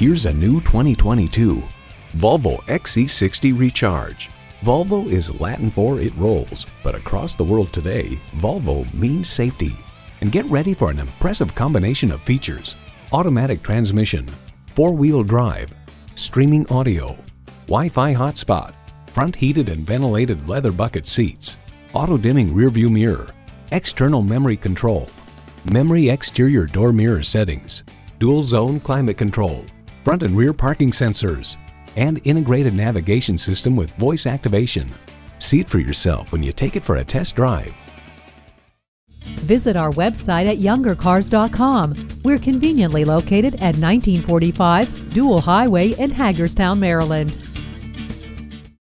Here's a new 2022 Volvo XC60 Recharge. Volvo is Latin for it rolls, but across the world today, Volvo means safety. And get ready for an impressive combination of features. Automatic transmission, four-wheel drive, streaming audio, Wi-Fi hotspot, front heated and ventilated leather bucket seats, auto-dimming rearview mirror, external memory control, memory exterior door mirror settings, dual zone climate control, front and rear parking sensors, and integrated navigation system with voice activation. See it for yourself when you take it for a test drive. Visit our website at youngercars.com. We're conveniently located at 1945 Dual Highway in Hagerstown, Maryland.